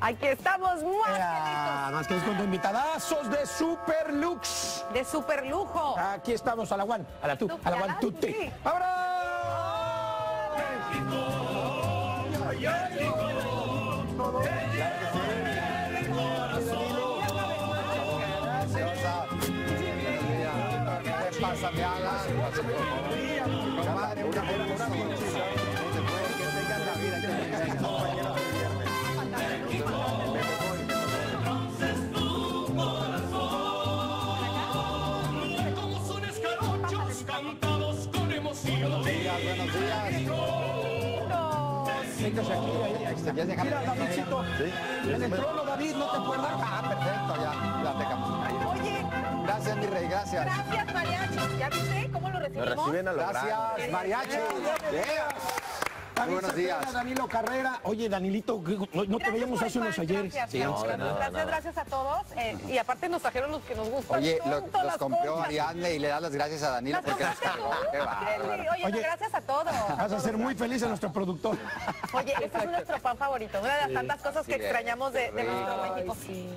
Aquí estamos más Ah, más que es con invitadazos de Super Lux. que listos. De super lujo. Aquí estamos a la one, a la tú, a la one, tú, tú, está. ¿Quieres dejarme Mira? Davidcito. Sí. En el trono, David, ¿no te acuerdas? Ah, perfecto, ya. La dejamos. Oye, Gracias, mi rey, gracias. gracias, mariachi. ¿Ya viste cómo lo recibimos? reciben a lo Gracias, mariachi. Yeah. David buenos Cepeda, días. Danilo Carrera. Oye, Danilito, ¿qué- no, no te veíamos hace unos ayeres. Gracias, Sí, gracias, no, gracias, nada. gracias a todos. eh, y aparte nos trajeron los que nos gustan. Oye, lo- tanto, los las compró. Ariadne y le das las gracias a Danilo ¿Las porque bárbaro. Oye, no, Oye. gracias a todos. Vas a ser muy feliz a nuestro productor. Oye, este es nuestro pan favorito, una de las tantas cosas que es. extrañamos de, de nuestro México.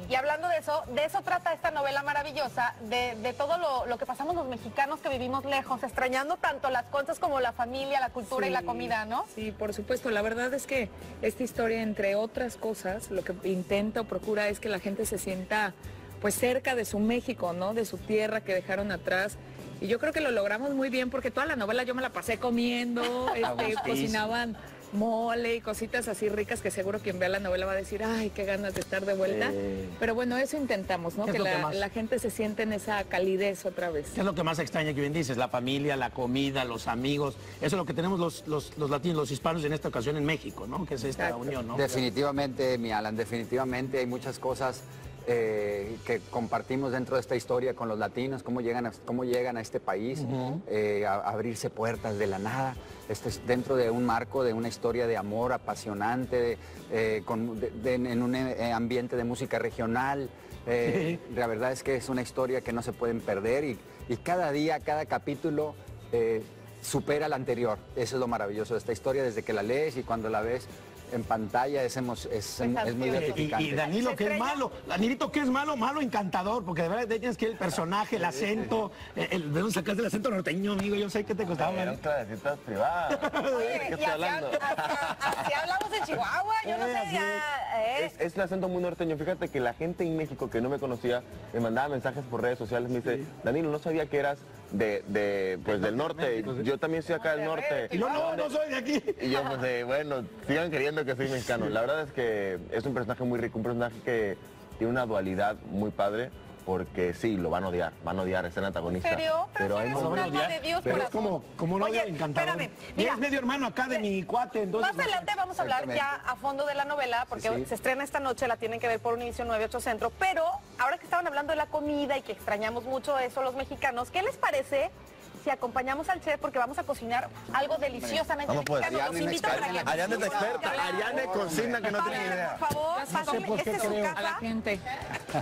Y hablando de eso, de eso trata esta novela maravillosa, de, de todo lo, lo que pasamos los mexicanos que vivimos lejos, extrañando tanto las conchas como la familia, la cultura y la Sí, comida, ¿no? Sí, por supuesto. La verdad es que esta historia, entre otras cosas, lo que intenta o procura es que la gente se sienta pues cerca de su México, ¿no? De su tierra que dejaron atrás. Y yo creo que lo logramos muy bien porque toda la novela yo me la pasé comiendo, este, cocinaban mole y cositas así ricas que seguro quien vea la novela va a decir, ay, qué ganas de estar de vuelta. Pero bueno, eso intentamos, ¿no? ¿Qué es Que la, gente se siente en esa calidez otra vez. ¿Qué es lo que más extraña que bien dices? La familia, la comida, los amigos. Eso es lo que tenemos los, los, los latinos, los hispanos en esta ocasión en México, ¿no? Que es esta Exacto. unión, ¿no? Definitivamente, mi Alan, definitivamente hay muchas cosas eh, que compartimos dentro de esta historia con los latinos, cómo llegan a, cómo llegan a este país, eh, a, a abrirse puertas de la nada. Este es dentro de un marco de una historia de amor apasionante, eh, con- de- de- en un ambiente de música regional. La verdad es que es una historia que no se pueden perder y, y cada día, cada capítulo supera al anterior. Eso es lo maravilloso de esta historia, desde que la lees y cuando la ves en pantalla es, emo- es, es muy. Y, gratificante. y Danilo, ¿Se que es malo. Danilito, que es malo, malo encantador, porque de verdad tienes que el personaje, el acento, el, el- ¿de dónde sacaste el acento norteño, amigo? Yo sé que te costaba. Eran clasecitas privadas. Oye, ¿De qué y estoy así, hablando? así- así hablamos en Chihuahua, yo no Eh, sé, ya, ¿eh? Es, es el acento muy norteño. Fíjate que la gente en México que no me conocía me mandaba mensajes por redes sociales. Me dice, Danilo, no sabía que eras de, de, pues, del norte. Yo también soy acá del norte. Y no, no, no soy de aquí. Y yo pues de, bueno, sigan queriendo que soy mexicano. La verdad es que es un personaje muy rico, un personaje que tiene una dualidad muy padre, porque sí, lo van a odiar, van a odiar, es el antagonista. ¿En serio? Pero si un alma de Dios, Pero es como, como un odio Oye, encantador. espérame, y es medio hermano acá de mi cuate, entonces. Más adelante vamos a hablar ya a fondo de la novela, porque Sí, sí. se estrena esta noche, la tienen que ver por Univision 98 Centro, pero ahora que estaban hablando de la comida y que extrañamos mucho eso los mexicanos, ¿qué les parece si acompañamos al chef porque vamos a cocinar algo deliciosamente Vamos, pues, mexicano? Los Ariadne, invito para que. Ariadne es experta, Claro. Ariadne cocina que no tiene Pásenle, idea. Por favor, pásenle, esta ¿qué es su? A la casa. gente,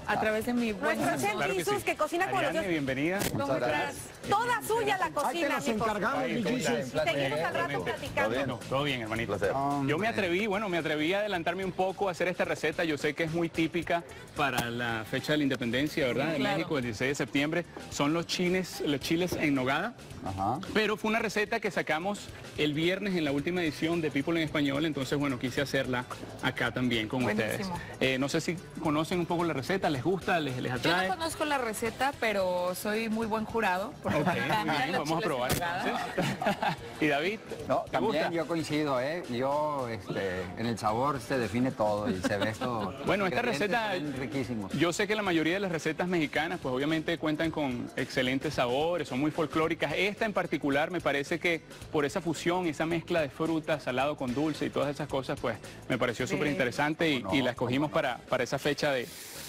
a través de mi buen Nuestro chef Claro que sí. que cocina con los dioses. bienvenida. ¿Cómo Muchas estás? Toda suya la Ahí te cocina, nos mijos. encargamos, mi Jesus. Seguimos al rato platicando. Todo bien, hermanito. Placer. Yo me atreví, bueno, me atreví a adelantarme un poco a hacer esta receta. Yo sé que es muy típica para la fecha de la independencia, ¿verdad? De Claro. México, el 16 de septiembre. Son los chiles, los chiles en nogada. Ajá. Pero fue una receta que sacamos el viernes en la última edición de People en Español, entonces bueno, quise hacerla acá también con Buenísimo. ustedes. Eh, no sé si conocen un poco la receta, les gusta, les, les Yo atrae. no conozco la receta, pero soy muy buen jurado. Porque Ok, me muy bien, vamos a probar y David, No, ¿te también gusta? yo coincido, ¿eh? Yo, este, en el sabor se define todo y se ve esto. Bueno, esta receta, riquísimos. yo sé que la mayoría de las recetas mexicanas, pues obviamente cuentan con excelentes sabores, son muy folclóricas. Esta en particular me parece que por esa fusión, esa mezcla de frutas, salado con dulce y todas esas cosas, pues me pareció súper interesante y, ¿Cómo no? y la escogimos para, para esa fecha de,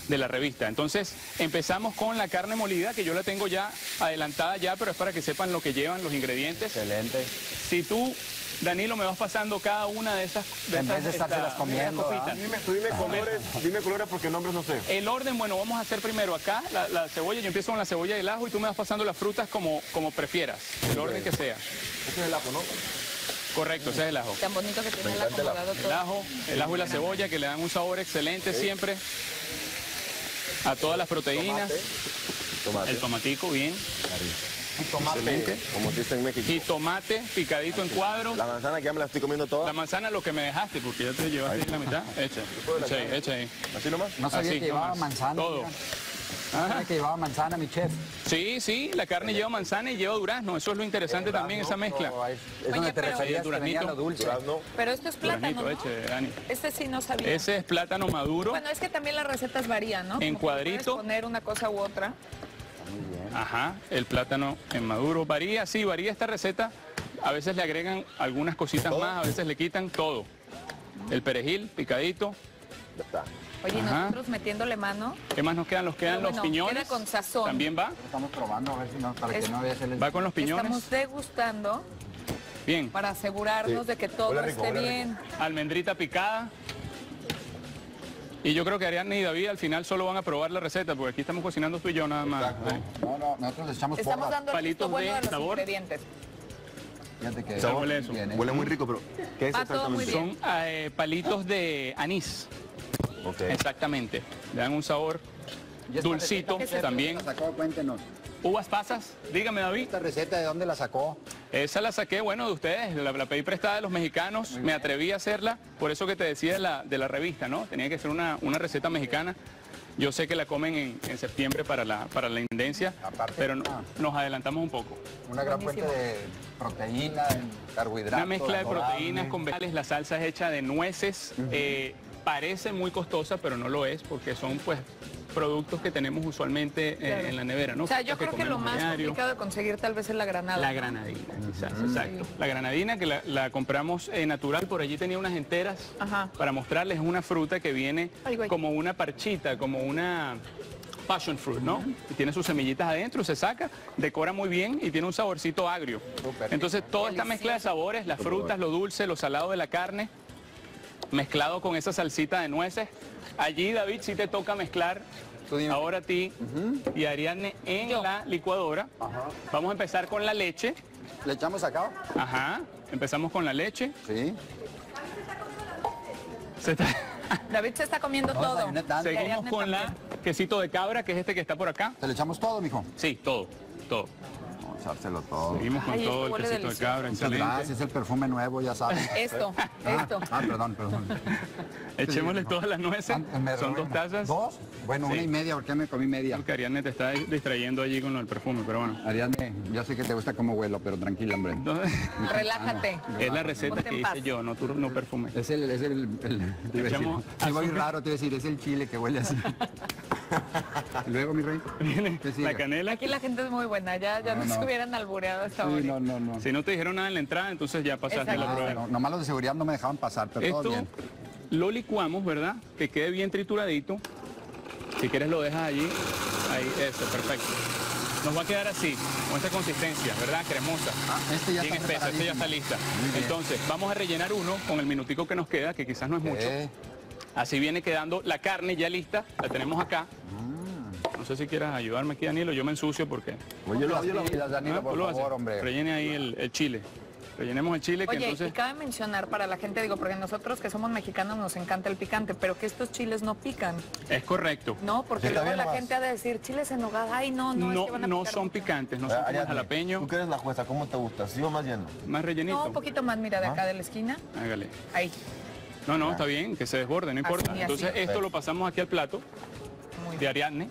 de la revista. Entonces empezamos con la carne molida, que yo la tengo ya adelantada ya, pero es para que sepan lo que llevan los ingredientes. Excelente. Si tú, Danilo, me vas pasando cada una de esas... En vez de estárselas esta- comiendo, esas. Dime, tú dime colores, dime colores porque nombres no sé. El orden, bueno, vamos a hacer primero acá la, la cebolla. Yo empiezo con la cebolla y el ajo y tú me vas pasando las frutas como, como prefieras. El orden que sea. Este es el ajo, ¿no? Correcto, ese es el ajo. Tan bonito que tiene el ajo. El ajo, el ajo y la cebolla que le dan un sabor excelente siempre a todas las proteínas. Tomate. El tomatico, bien. Excelente. Como se dice en México. Y tomate picadito en cuadros. La manzana que ya me la estoy comiendo La toda. manzana lo que me dejaste, porque ya te llevaste ahí la mitad. Echa, echa ahí, echa ahí. Así nomás. No sabía Así, que llevaba nomás. manzana. Todo. mira. Sabía que llevaba manzana, mi chef. Sí, sí, la carne lleva manzana y lleva durazno. Eso es lo interesante también, esa mezcla. Es, es Oye, donde te pero- referías que Duraznito. venía lo dulce. Durazno. Pero esto es plátano, eche, Dani. Este sí no sabía. Ese es plátano maduro. Bueno, es que también las recetas varían, ¿no? En cuadrito. poner una cosa u otra. Ajá, el plátano en maduro. Varía, sí, varía esta receta. A veces le agregan algunas cositas más, a veces le quitan todo. El perejil picadito. Ya está. Oye, Ajá. nosotros metiéndole mano. ¿Qué más nos quedan? Nos quedan Pero los bueno, piñones. queda con sazón. También va. Estamos probando a ver si no, para Es- que no el... Va con los piñones. Estamos degustando Bien. para asegurarnos Sí. de que todo rico, esté bien. Almendrita picada. Y yo creo que Ariadne y David al final solo van a probar la receta, porque aquí estamos cocinando tú y yo nada más. No, no, nosotros le echamos Estamos porras. dando el Palitos bueno de sabor. ingredientes. Fíjate que Sabor. huele eso. bien, ¿eh? Huele muy rico, pero ¿qué es Va todo muy exactamente? bien. Son eh, palitos de anís, exactamente. Le dan un sabor dulcito receta, ¿dónde también. la sacó? Cuéntenos. Uvas pasas, dígame David. ¿Esta receta de dónde la sacó? Esa la saqué, bueno, de ustedes, la, la pedí prestada de los mexicanos, me atreví a hacerla, por eso que te decía de la, de la revista, ¿no? Tenía que ser una, una receta mexicana. Yo sé que la comen en, en septiembre para la, para la intendencia, Aparte, pero no- ah. nos adelantamos un poco. Una gran Buenísimo. fuente de proteína, carbohidratos. Una mezcla de adorable. proteínas con vegetales, la salsa es hecha de nueces, eh, parece muy costosa, pero no lo es, porque son pues productos que tenemos usualmente eh, en la nevera, ¿no? O sea, yo creo que lo más diario. complicado de conseguir tal vez es la granada. La granadina, quizás, exacto. La granadina que la, la compramos eh, natural, por allí tenía unas enteras Ajá. para mostrarles es una fruta que viene Ay, como una parchita, como una passion fruit, ¿no? Y tiene sus semillitas adentro, se saca, decora muy bien y tiene un saborcito agrio. Entonces toda esta mezcla de sabores, las frutas, lo dulce, lo salado de la carne, mezclado con esa salsita de nueces. Allí, David, sí te toca mezclar ahora a ti y a Ariadne en Yo. la licuadora. Vamos a empezar con la leche. ¿Le echamos acá? Ajá, empezamos con la leche. Sí. Se está- David se está comiendo Vamos a todo. Seguimos con la quesito de cabra, que es este que está por acá. ¿Se le echamos todo, mijo? Sí, todo, todo. Echárselo todo. Seguimos con Ay, esto todo el quesito de cabra, Muchas excelente. gracias, el perfume nuevo, ya sabes. Esto, Ah, esto. Ah, perdón, perdón. Echémosle todas las nueces. Ah, Son dos tazas. ¿Dos? Bueno, Sí. una y media, porque me comí media. Porque Ariadne te está distrayendo allí con del perfume, pero bueno. Ariadne, ya sé que te gusta cómo huelo, pero tranquila, hombre. Entonces, Relájate. es la receta que hice yo, no, tú, no perfume. Es el, es el, el- te voy azúcar. raro, te iba a decir, es el chile que huele así. Y Luego, mi rey. La canela. Aquí la gente es muy buena, ya, ya No, nos no. hubieran albureado hasta Sí, ahora. no, no, no. Si no te dijeron nada en la entrada, entonces ya pasaste Exacto. la prueba. no, nomás los de seguridad no me dejaban pasar, pero todo bien. lo licuamos, ¿verdad? Que quede bien trituradito. Si quieres lo dejas allí. Ahí, eso, perfecto. Nos va a quedar así, con esta consistencia, ¿verdad? Cremosa. Ah, este ya bien está espesa, este ya está lista. Entonces, vamos a rellenar uno con el minutico que nos queda, que quizás no es mucho. Así viene quedando la carne ya lista, la tenemos acá. No sé si quieras ayudarme aquí, Danilo, yo me ensucio porque... Oye, yo lo- lo- Danilo, Ah, por favor, hombre. Rellene ahí el, el chile. Rellenemos el chile, que Oye, y cabe mencionar para la gente, digo, porque nosotros que somos mexicanos nos encanta el picante, pero que estos chiles no pican, Es correcto. ¿no? Porque Sí, luego la gente ha de decir, chiles en nogada, ay, no, no, es No, que van a no picar son mucho". picantes, no Ah, son como jalapeño, Tú que eres la jueza, ¿cómo te gusta? ¿Sí o más lleno? más rellenito. No, un poquito más, mira, de ¿Ah? acá de la esquina, Hágale. ahí, No, no, está bien, que se desborde, no importa. Así, así. Entonces esto lo pasamos aquí al plato de. Ariadne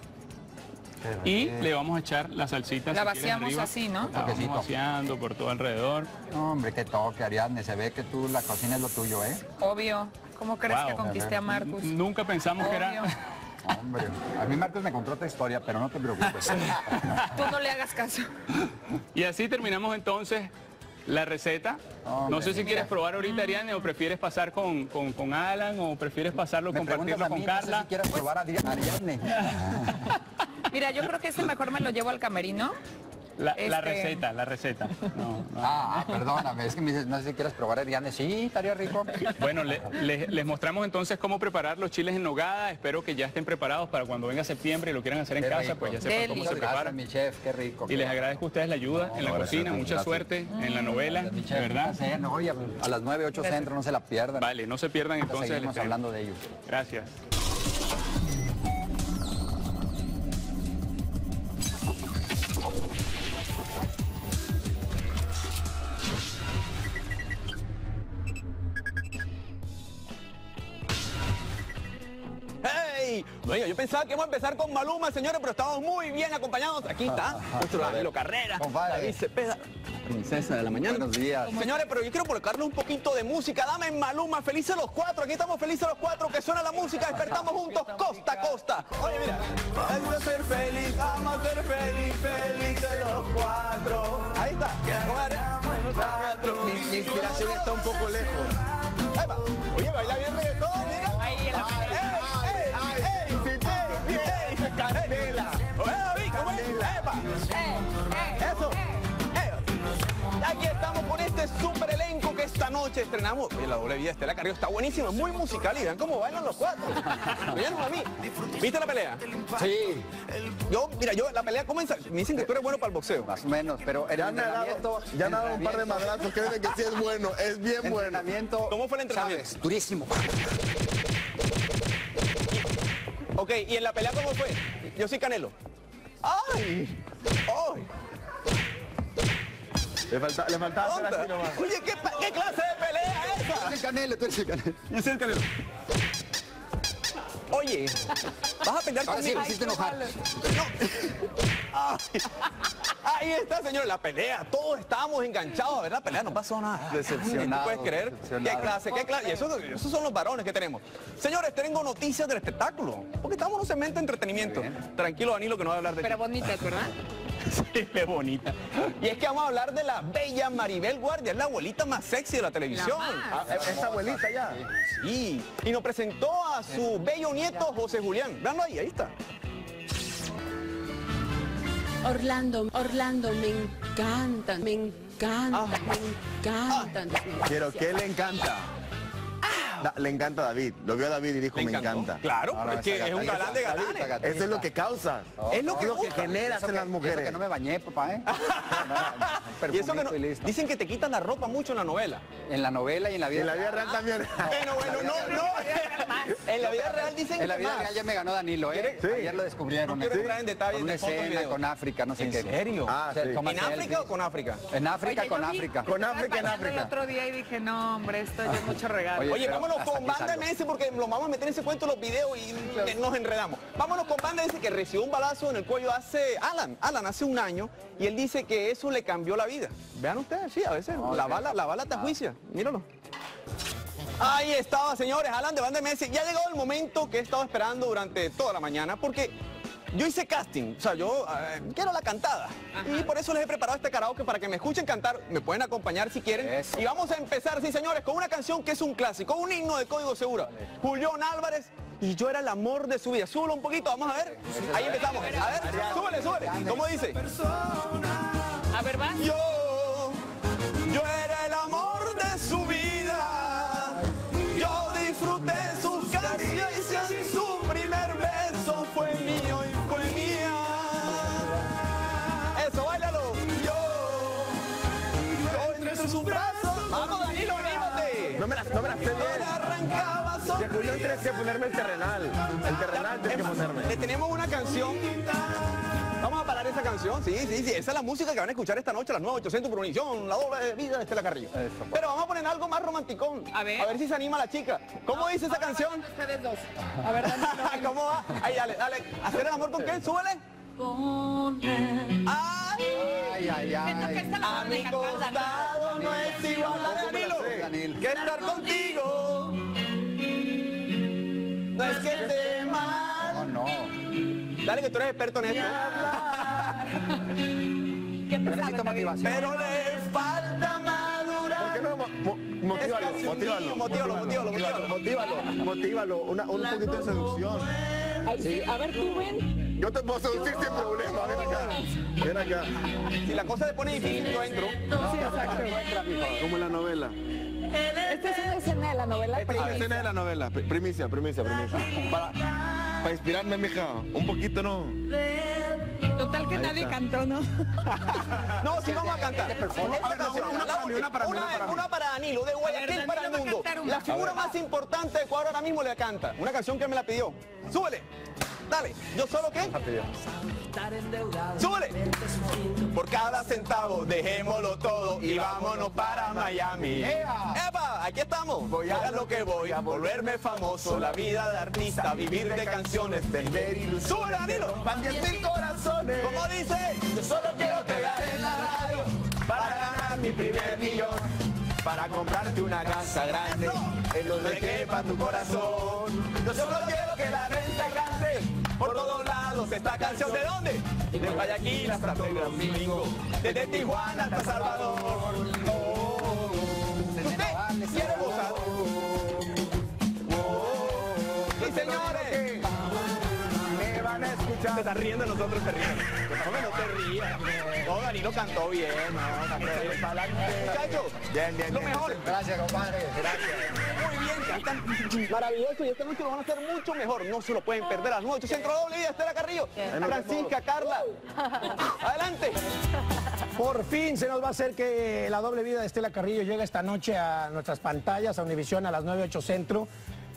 y le vamos a echar la salsita. La si vaciamos arriba. así, ¿no? La vamos vaciando por todo alrededor. No, hombre, qué toque, Ariadne. Se ve que tú, la cocina es lo tuyo, ¿eh? Obvio. ¿Cómo crees que conquisté a Marcus? Nunca pensamos que era... Hombre, a mí Marcos me contó otra historia, pero no te preocupes. Tú no le hagas caso. Y así terminamos entonces la receta. Hombre, no sé si mira. quieres probar ahorita, Ariadne, o prefieres pasar con, con, con Alan, o prefieres pasarlo, Me compartirlo a mí, con no sé Carla. si quieres probar a Ari- Ariadne. Mira, yo creo que este mejor me lo llevo al camerino. La, la Este- receta, la receta. No, no. Ah, ah, perdóname, es que me dices, no sé si quieres probar el Diane. Sí, estaría rico. Bueno, le- le- les mostramos entonces cómo preparar los chiles en nogada. Espero que ya estén preparados para cuando venga septiembre y lo quieran hacer en casa, pues ya sepan cómo se prepara. mi chef, qué rico. Y les agradezco a ustedes la ayuda en la gracias, cocina. Mucha gracias. suerte en la novela, Mi de verdad. ¿no? A, a las 9, 8 centro, no se la pierdan. Vale, no se pierdan entonces seguimos hablando de ello. Gracias. Pensaba que íbamos a empezar con Maluma, señores, pero estamos muy bien acompañados. Aquí está nuestro Danilo Carrera, Compadre. David Cepeda, princesa de la mañana. Buenos días. Señores, pero yo quiero colocarle un poquito de música. Dame Maluma, felices los cuatro. Aquí estamos felices los cuatro, que suena la música. Despertamos juntos, costa a costa. Oye, mira. Vamos a ser feliz, vamos a ser feliz, felices los cuatro. Ahí está. Cuatro. Mi, mi inspiración está un poco lejos. Ahí va. Oye, baila bien reggaetón, mira. Ahí en la ¡Eso! ¡Eh! Aquí estamos con este super elenco que esta noche estrenamos. Oye, la doble vida Estela Carrillo está buenísima, muy musical y vean cómo bailan los cuatro. ¿Me vieron a mí? ¿Viste la pelea? Sí, Yo, mira, yo, la pelea comienza. Me dicen que tú eres bueno para el boxeo. más o menos, pero el Ya me ha entrenamiento... dado, ya un par de madrazos. Créeme que sí es bueno, es bien bueno. Entrenamiento... ¿Cómo fue el entrenamiento? ¿sabes? Durísimo. Ok, ¿y en la pelea cómo fue? Yo soy Canelo. ¡Ay! ¡Ay! Le, falta, le faltaba hacer así nomás. Oye, ¿qué, qué clase de pelea es esa? Tú eres el Canelo, tú eres el Canelo. Yo soy el Canelo. Oye, ¿vas a pelear Ahora sí, conmigo? me hiciste enojar. Ay. Ahí está, señor, la pelea. Todos estábamos enganchados, ¿verdad? La pelea no pasó nada. Decepcionado, ¿Tú puedes creer? ¿Qué clase? ¿Qué clase? Y eso- esos son los varones que tenemos. Señores, tengo noticias del espectáculo. Porque estamos en un segmento de entretenimiento. Tranquilo, Danilo, que no va a hablar de Pero ti. bonitas, ¿verdad? Sí, qué bonita. Y es que vamos a hablar de la bella Maribel Guardia, es la abuelita más sexy de la televisión. La. Ah, Esa abuelita ya. Sí, y nos presentó a su bello nieto José Julián. Veanlo ahí, ahí está. Orlando, Orlando, me encantan, me encantan, me encantan. Pero ¿qué le encanta? Da- le encanta a David. Lo vio a David y dijo, ¿Le me encanta. Claro, No, no, es que un galán de galanes. Eso es lo que causa. Es lo que lo que generas en que- las Eso mujeres. que no me bañé, papá, ¿eh? Y eso que no- Perfumito y listo. dicen que te quitan la ropa mucho en la novela. En la novela y en la vida en la vida real también. Bueno, bueno, no, no. En la vida real dicen En la que vida real ya me ganó Danilo, ¿eh? Ayer lo descubrieron. No quiero ¿eh? entrar en detalles de escena con África, no sé ¿En qué. serio? Ah, Se sí. toma ¿En. África o con África? En África, con África. Con África, en el África. otro día y dije, no, hombre, esto es mucho regalo. Oye, pero vámonos hasta con Banda salgo. MS porque lo vamos a meter en ese cuento los videos y nos enredamos. Vámonos con Banda MS que recibió un balazo en el cuello hace Alan, Alan hace un año y él dice que eso le cambió la vida. Vean ustedes, sí, a veces la bala, la bala te juicia. Míralo. Ahí estaba, señores, Alan de Banda MS. Ya ha llegado el momento que he estado esperando durante toda la mañana porque yo hice casting, o sea, yo eh, quiero la cantada. Y por eso les he preparado este karaoke para que me escuchen cantar. Me pueden acompañar si quieren. Eso. Y vamos a empezar, sí, señores, con una canción que es un clásico, un himno de Código Seguro. Julián Álvarez. Y yo era el amor de su vida. Súbelo un poquito, vamos a ver. Ahí empezamos. A ver, súbele, súbele. ¿Cómo dice? A ver, va. Yo, yo era tienes que ponerme el terrenal. El terrenal tienes que Es más, ponerme. Le tenemos una canción. Vamos a parar esa canción. Sí, sí, sí. Esa es la música que van a escuchar esta noche las 9.800 por Univisión, la doble de vida de Estela Carrillo. Pero vamos a poner algo más romanticón. A ver. A ver si se anima la chica. ¿Cómo dice esa canción? Ustedes dos. A ver, Danilo. ¿Cómo va? Ahí, dale, dale. ¿Hacer el amor con quién? Súbele. ¡Ay! Ay, ay, A mi costado no es igual a Danilo. Danilo. Que estar contigo. No es que esté mal. No, no. Dale que tú eres experto en esto. ¿Qué te Necesito motivación. Pero le falta ¿Por madurar. qué no? Mo- mo- Motívalo, motívalo. motívalo, motívalo, motívalo. Motívalo, motívalo. Una- un poquito de seducción. Ay, sí, A ver, tú ven. Yo te puedo seducir sin problema. Ven acá. Ven acá. Si la cosa se pone difícil, yo entro. Sí, exacto. Como en la novela. Esta es una escena de la novela. Esta es la escena de la novela. Pri- Primicia, primicia, primicia. Para, para inspirarme, mija. Un poquito, ¿no? Total que nadie cantó, ¿no? No, sí vamos a cantar. Una para una una- una una Danilo, de Guayaquil para el mundo. una. La figura más importante de Ecuador ahora mismo le canta. Una canción que él me la pidió. Súbele. Dale. ¿Yo solo qué? Súbele. Por cada centavo, dejémoslo todo y vámonos para Miami. ¡Epa! Aquí estamos. Voy a lo que voy, a volverme famoso. La vida de artista, vivir de canciones, vender ilusiones. ¡Súbele, Danilo! Van 10 mil corazones. ¿Cómo dice? Yo solo quiero pegar en la radio para ganar mi primer millón. Para comprarte una casa grande en donde quepa tu corazón. Yo solo quiero que la gente cante por todos lados esta canción. ¿De dónde? De Guayaquil hasta Pedro Domingo, desde Tijuana hasta Salvador. ¿Usted quiere gozar? Sí, señores. Me van a escuchar. Te estás riendo, nosotros te ríen. Hombre, no te rías. No, Danilo cantó bien. No, cantó bien. Muchachos, Bien, bien, lo mejor. Gracias, compadre. Muy bien, cantan maravilloso y esta noche lo van a hacer mucho mejor. No se lo pueden perder a las 9, 800 doble vida, Estela Carrillo, Francisca, Carla. Adelante. Por fin se nos va a hacer que la doble vida de Estela Carrillo llega esta noche a nuestras pantallas, a Univisión a las 9, 8 Centro.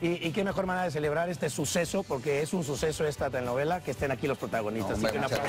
Y, y qué mejor manera de celebrar este suceso, porque es un suceso esta telenovela, que estén aquí los protagonistas. Así que gracias.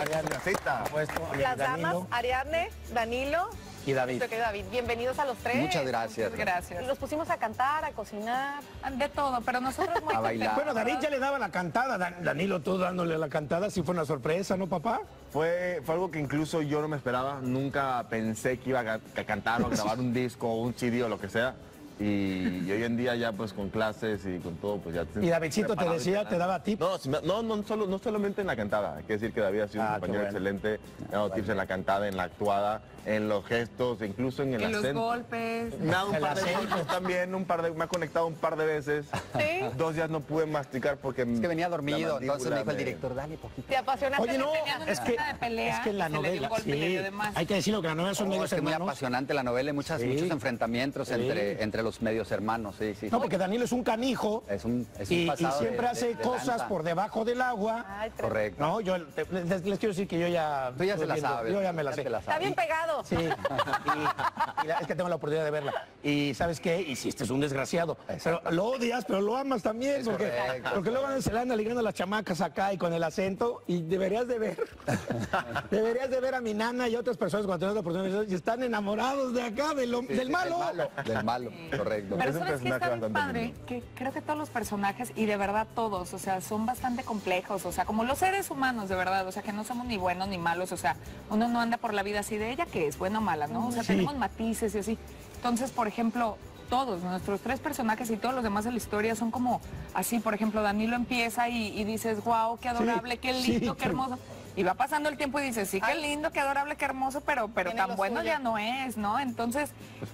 Ariadne, Cita. por supuesto, a mi Las Danilo damas, Ariadne, Danilo y David. Bienvenidos a los tres. Muchas gracias. Gracias. Los pusimos a cantar, a cocinar. De todo, pero nosotros muy A bailar. Bueno, David ya le daba la cantada, Dan- Danilo tú dándole la cantada, sí fue una sorpresa, ¿no, papá? Fue, fue algo que incluso yo no me esperaba. Nunca pensé que iba a, cantar o a grabar un disco o un CD o lo que sea. Y, y hoy en día ya pues con clases y con todo, pues ya... Y Davidcito te decía, te daba tips. No, no, no, solo, no solamente en la cantada. Hay que decir que David ha sido Ah, un qué compañero bueno. excelente. Me ha dado tips en la cantada, en la actuada, en los gestos, incluso en el En los acento. golpes. Me ha dado un El par de golpes también, un par de, me ha conectado un par de veces. Sí. Dos días no pude masticar porque... Es que venía dormido, entonces me dijo el director, dale poquito. Te apasionaste. Oye, no, es que, de pelea, es que la novela, sí, hay que decirlo que la novela son Oh, medios es que muy hermanos. apasionante la novela y muchas, Sí. muchos enfrentamientos Sí. entre, entre los medios hermanos, sí, sí. No, porque Danilo es un canijo Es un, es un y, pasado siempre de- hace de cosas por debajo del agua. Ay, Correcto. No, yo te- les, les quiero decir que yo ya... Tú ya se la sabes. Yo ya me la sé. Está bien pegado. Sí, y, y la- es que tengo la oportunidad de verla. Y ¿sabes qué? Hiciste es un desgraciado. Pero lo odias, pero lo amas también. Porque, correcto. porque luego se le anda ligando las chamacas acá y con el acento. Y deberías de ver, deberías de ver a mi nana y a otras personas cuando tienes la oportunidad y están enamorados de acá, de lo- Sí, del sí, malo. Del malo, del malo, correcto. Pero Es un sabes que está bien bastante padre, que creo que todos los personajes, y de verdad todos, o sea, son bastante complejos, o sea, como los seres humanos, de verdad, o sea, que no somos ni buenos ni malos, o sea, uno no anda por la vida así de ella que es buena o mala, ¿no? O sea, Sí. tenemos matices y así. Entonces, por ejemplo, todos, nuestros tres personajes y todos los demás de la historia son como así, por ejemplo, Danilo empieza y, y dices, wow, qué adorable, qué sí, lindo, qué hermoso. Y va pasando el tiempo y dices, sí, qué lindo, qué adorable, qué hermoso, pero, pero tan bueno suyo. ya no es, ¿no? Entonces,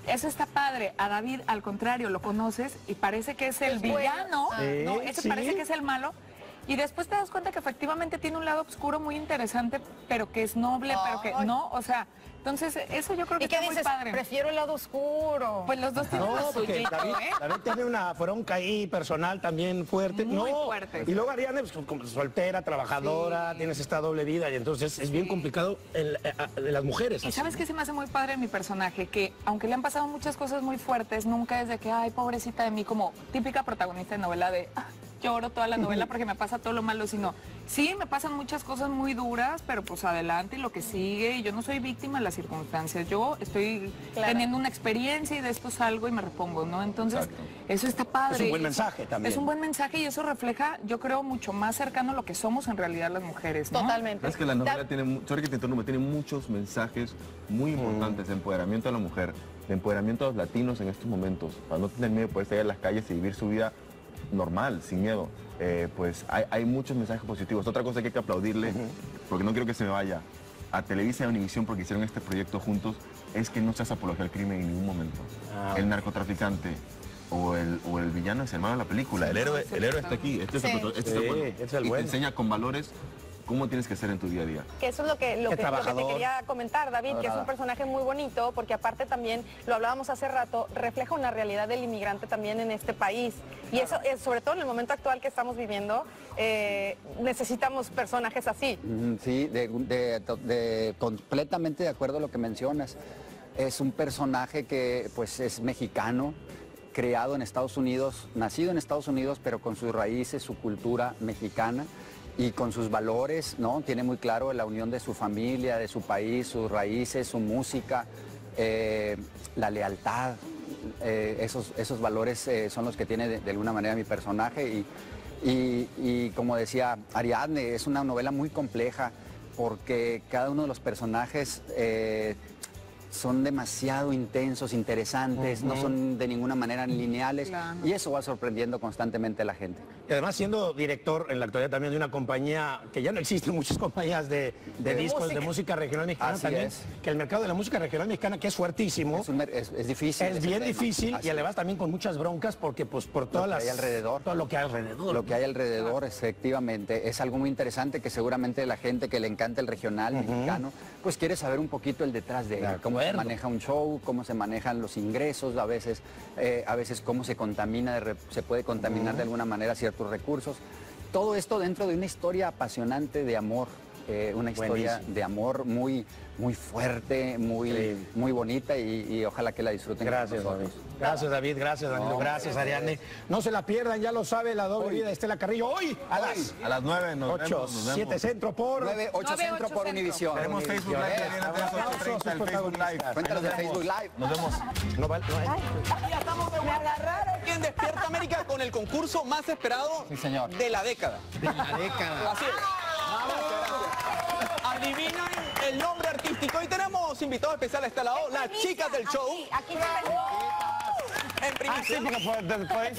eso está padre. A David, al contrario, lo conoces y parece que es el Es villano, Ah. Ese sí. parece que es el malo. Y después te das cuenta que efectivamente tiene un lado oscuro muy interesante, pero que es noble, pero que Ay. no, o sea, entonces eso yo creo que ¿Y qué está muy padre. Prefiero el lado oscuro. Pues los dos tienen No, porque suyito, David, ¿eh? David tiene una bronca ahí personal también fuerte. Muy no, fuerte. Y luego Ariane, pues, como soltera, trabajadora, tienes esta doble vida y entonces es bien complicado el- eh, a- de las mujeres. Y así. sabes que se me hace muy padre mi personaje, que aunque le han pasado muchas cosas muy fuertes, nunca es de que, ay, pobrecita de mí, como típica protagonista de novela de, "Ah, lloro toda la novela porque me pasa todo lo malo, sino, sí, me pasan muchas cosas muy duras, pero pues adelante y lo que sigue, y yo no soy víctima de las circunstancias, yo estoy Claro. teniendo una experiencia y de esto salgo y me repongo, ¿no? Entonces, eso está padre. Es un buen mensaje también. Es un buen mensaje y eso refleja, yo creo, mucho más cercano a lo que somos en realidad las mujeres, ¿no? Totalmente. Es que la novela Da- tiene, sorry que te interrumpa, tiene muchos mensajes muy importantes de empoderamiento a la mujer, de empoderamiento a los latinos en estos momentos, para no tener miedo de poder salir a las calles y vivir su vida normal, sin miedo. Eh, pues hay, hay muchos mensajes positivos. Otra cosa que hay que aplaudirle, porque no quiero que se me vaya, a Televisa y a Univisión porque hicieron este proyecto juntos, es que no se hace apología al crimen en ningún momento. Ah, El narcotraficante o el, o el villano es el malo de la película. El héroe, el héroe está aquí. Este es el, Sí. este es el bueno. este es el y te bueno. enseña con valores cómo tienes que ser en tu día a día. Que eso es lo que, lo que, lo que te quería comentar, David, que es un personaje muy bonito, porque aparte también, lo hablábamos hace rato, refleja una realidad del inmigrante también en este país. Y eso, es, sobre todo en el momento actual que estamos viviendo, eh, necesitamos personajes así. Sí, de, de- de- completamente de acuerdo a lo que mencionas. Es un personaje que pues es mexicano, creado en Estados Unidos, nacido en Estados Unidos, pero con sus raíces, su cultura mexicana y con sus valores, ¿no? Tiene muy claro la unión de su familia, de su país, sus raíces, su música, eh, la lealtad. eh, esos, esos valores eh, son los que tiene de, de alguna manera mi personaje y, y- y como decía Ariadne, es una novela muy compleja porque cada uno de los personajes eh, son demasiado intensos, interesantes, no son de ninguna manera lineales y eso va sorprendiendo constantemente a la gente. Y además siendo director en la actualidad también de una compañía que ya no existen muchas compañías de, de De discos de música. regional mexicana Así también, es. que el mercado de la música regional mexicana que es fuertísimo, Es, un mer- es- es difícil. es bien tema. difícil Así y además también con muchas broncas porque pues por todas que las hay alrededor. todo lo que hay alrededor. Lo que hay alrededor, efectivamente, es algo muy interesante que seguramente la gente que le encanta el regional mexicano, pues quiere saber un poquito el detrás de De cómo se maneja un show, cómo se manejan los ingresos, a veces, eh, a veces cómo se contamina, se puede contaminar de alguna manera ciertos recursos. Todo esto dentro de una historia apasionante de amor, eh, una historia Buenísimo. de amor muy, muy fuerte, muy, muy bonita y, y ojalá que la disfruten con Gracias, David. Gracias, David. Gracias, Danilo. Gracias, Ariadne. No se la pierdan, ya lo sabe, la doble vida de Estela Carrillo. Hoy a las A las 9 nos 8, vemos. nos 7 vemos. centro por... 9, 8 Nueve, centro ocho por centro. Univisión. Tenemos Facebook Live, Univisión. viene a las Aplausos, 8.30 el Facebook protagonistas. Live. Cuéntanos de Facebook Live. Nos vemos. No vale- no hay- Ya estamos de en Despierta América con el concurso más esperado Sí, señor. de la década. de la década. Así es. Adivinan el nombre artístico. Y tenemos invitados especiales a este lado, las chicas del show. Aquí, aquí En primicia.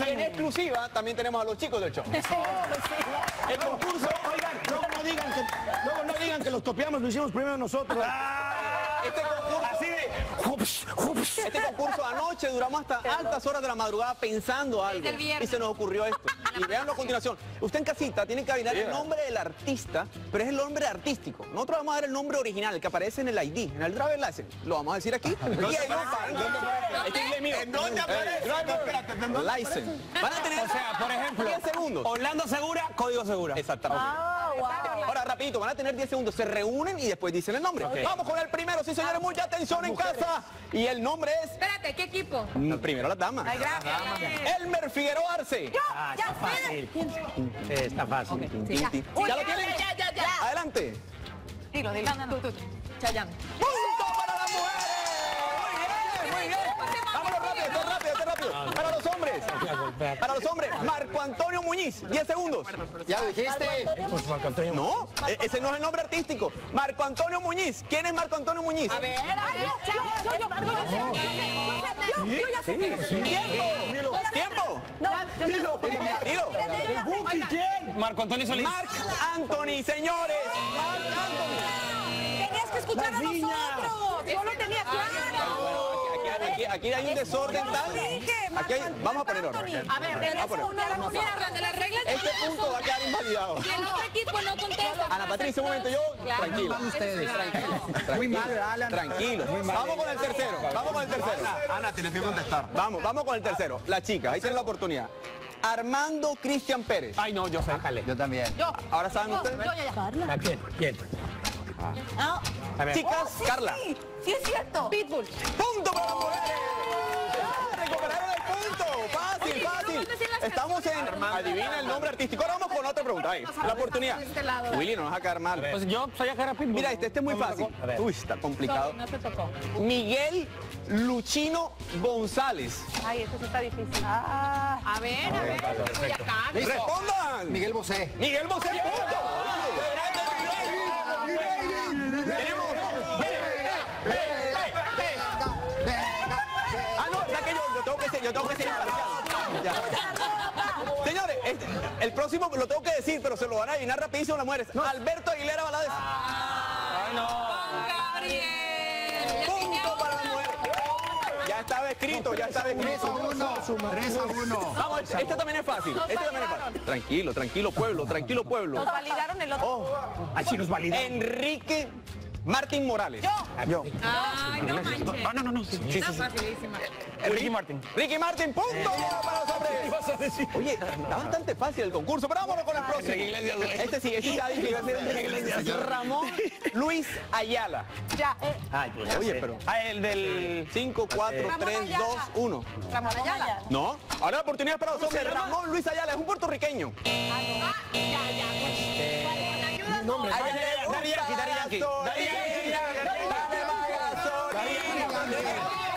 Y en exclusiva también tenemos a los chicos del show. El concurso, Oigan, luego no digan que, luego no digan que los copiamos, lo hicimos primero nosotros. este concurso, Ups, ups. Este concurso anoche duramos hasta altas horas de la madrugada pensando algo. Y se nos ocurrió esto. Y veanlo a continuación. Usted en casita tiene que adivinar el nombre del artista, pero es el nombre artístico. Nosotros vamos a dar el nombre original, el que aparece en el ID, en el driver license. Lo vamos a decir aquí. Este. ¿En dónde aparece? License. Van a tener, o sea, por ejemplo, 10 segundos. Orlando Segura, código segura. Exactamente. Ah, wow. Ahora, rapidito, van a tener 10 segundos, se reúnen y después dicen el nombre. Vamos con el primero, sí señores, mucha atención en casa. Y el nombre es, Espérate, ¿qué equipo? no, primero las damas. Ay, gracias. Elmer Figueroa Arce. Ah, está fácil. Sí, está fácil. Sí, ya. ¿Ya lo tienen? Ya, ya, ya. Adelante. Dilo, dilo. Tú, tú, tú. Chayanne. ¡Punto para las mujeres! muy. Vámonos rápido, esto rápido, esto rápido. Para los hombres. Para los hombres, Marco Antonio Muñiz, 10 segundos. Ya dijiste. Marco Antonio No, ese no es el nombre artístico. Marco Antonio Muñiz. ¿Quién es Marco Antonio Muñiz? A ver, Tiempo. Tiempo. Dilo. ¿Quién? Marco Antonio Solís. Marc Anthony, señores. Marc Anthony. Tenías que escuchar a nosotros. Yo lo tenía claro. Aquí, aquí- hay un desorden tal. Aquí hay- vamos a poner orden. A ver, Vamos a poner. mira, Orlando, las reglas de Este punto va a quedar invalidado. Y el otro equipo no contesta. Ana Patricia, un momento, yo. Tranquilo. Muy mal, Tranquilo. Vamos con el tercero. Vamos con el tercero. Ana, tienes que contestar. Vamos, vamos con el tercero. La chica, ahí tienen la oportunidad. Armando Cristian Pérez. Ay, no, yo sé. Yo también. Yo. Ahora saben Yo, ustedes. yo, ya, ya. ¿A quién? ¿Quién? Ah, A ver. Chicas, sí, Carla. Sí, sí es cierto. Pitbull. ¡Punto para las mujeres! ¡Ah, Recuperaron el punto. Fácil, Oye, fácil. ¿no Estamos en. Adivina el nombre artístico. Ahora vamos con otra pregunta. Ahí, la oportunidad. este. Willy, no nos va a quedar mal. Pues yo soy a cara Pitbull. Mira, este, este es muy No fácil. A ver. Uy, está complicado. No te tocó. Miguel Luchino González. Ay, esto sí está difícil. Ah, A ver, a ver. Uy, acá. ¡Respondan! Miguel Bosé. Miguel Bosé, punto. El próximo lo tengo que decir, pero se lo van a adivinar rapidísimo las mujeres. Alberto Aguilera Valadez. Gabriel. Punto para las mujeres. Ya estaba escrito, ya estaba escrito. 3 a 1. Vamos, este también es fácil. Este también es fácil. Tranquilo, tranquilo pueblo, tranquilo pueblo. Nos validaron el otro. Así nos valida. Enrique Martín Morales. Yo. Ay, no manches. Ah, no, no, no. Sí, sí, Está sí. facilísima. Ricky Martin. Ricky Martin, punto para los hombres. Oye, está bastante fácil el concurso, pero vámonos con el próximo. Este sí, este sí está difícil. Ramón Luis Ayala. Ya, eh, Ay, pues ya Oye, sé. pero. Ah, el del 5, 4, 3, 2, 1. Ramón Ayala. No, ahora la oportunidad para los hombres. Ramón Luis Ayala es un puertorriqueño. Nombre. A ella gusta Daddy Yankee, Daddy Yankee. más gasolina.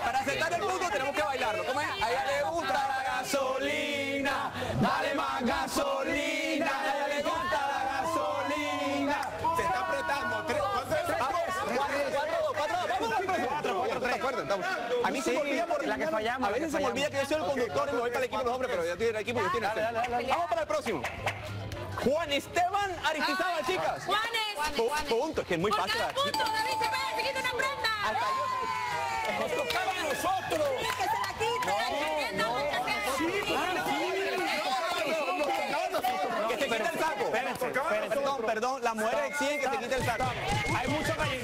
Para aceptar el punto tenemos que bailarlo. ¿Cómo es? A ella le gusta la gasolina, dale más gasolina, a ella le gusta la gasolina. Se está apretando. Tres, Vamos. A mí se me olvida por la que fallamos, A veces se me olvida que yo soy el conductor y me voy para el equipo de los hombres, pero ya estoy en el equipo, yo estoy en el Vamos para el próximo. Juan Esteban Aristizábal, chicas. Juanes. Pu- Punto, es que es muy Por fácil. cada punto, David Cepeda, se quita una prenda. Hasta yo- Nos tocaba a nosotros. Que se la quite. Que se quite el saco. Perdón, perdón, las mujeres exigen que se quite el saco.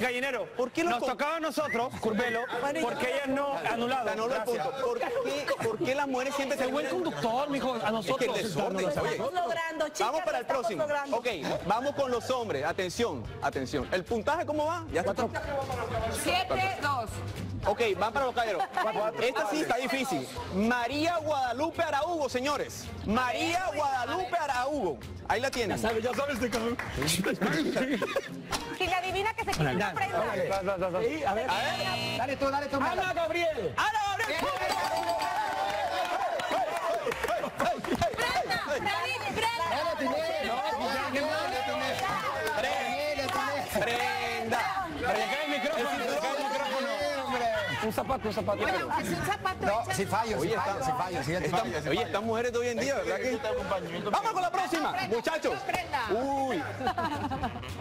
Gallineros. ¿Por qué lo Nos tocaba a nosotros, Curvelo, porque ellas no anulado. El punto. ¿Por qué, ¿Por qué las mujeres siempre se buen conductor, mijo, a Es que nosotros. el desorden, oye. logrando, chicas. Vamos para el próximo. Ok, vamos con los hombres. Atención, atención. ¿El puntaje cómo va? Ya está. 7, 2. Ok, van para los caballeros. Esta sí está difícil. María Guadalupe Araújo, señores. María Guadalupe Araújo. Ahí la tienen. Ya sabes de cabrón. Quien adivina que se quita prenda. Sí, a ver. Dale tú, dale tú. Ana Gabriel. ¡Ana Gabriel! Prenda, prenda. Prenda. Cae el micrófono. Un zapato, un zapato. Bueno, es un zapato No, si fallo, si fallo, si fallo. si Esta- fallo. oye, estas mujeres de hoy en día, ¿verdad que? Vamos con la próxima, muchachos. Uy.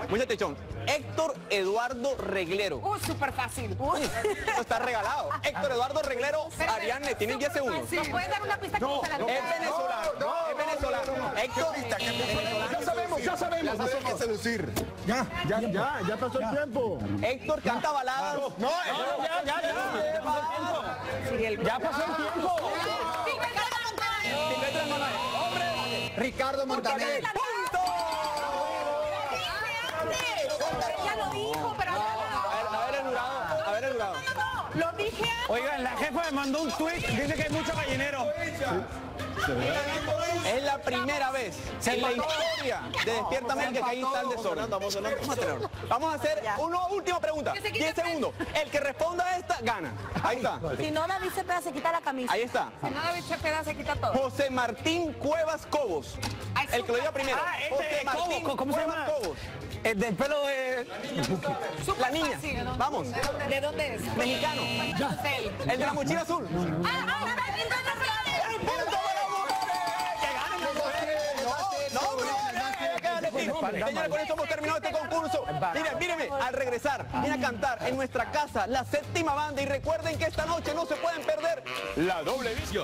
Mucha atención. Héctor Eduardo Reglero. Uh, súper fácil. Esto está regalado. Héctor Eduardo Reglero, Ariane, tienen 10 segundos. ¿Nos puedes dar una pista como se la Es venezolano. Es venezolano. Héctor. Ya sabemos, ya sabemos. que seducir. Ya, ya, ya, ya pasó el tiempo. Héctor canta baladas. No, ya, ya, ya. Ya pasó el tiempo. Sin Ricardo Montaner. ¡Punto! Ya lo dijo, pero A ver, a ver el jurado. A ver el jurado. lo dije antes. Oigan, la jefa me mandó un tweet, dice que hay muchos gallineros. Es la primera vez en la historia de Despierta América que ahí está el desorden. Vamos a tenerlo. Vamos a hacer una última pregunta. Que se quite 10 segundos. El que responda a esta, gana. Ahí está. Si no, David Cepeda se quita la camisa. Ahí está. Si no, David Cepeda se quita todo. José Martín Cuevas Cobos. El que lo diga primero. Ah, este, José Martín ¿cómo se Cuevas llama? Cobos. El del pelo de... La niña. Vamos. ¿De dónde es? Mexicano. El de la mochila azul. Ah, ah, Señores, con esto hemos terminado este concurso. Miren, mírenme, al regresar, viene a cantar en nuestra casa la séptima banda y recuerden que esta noche no se pueden perder la doble visión.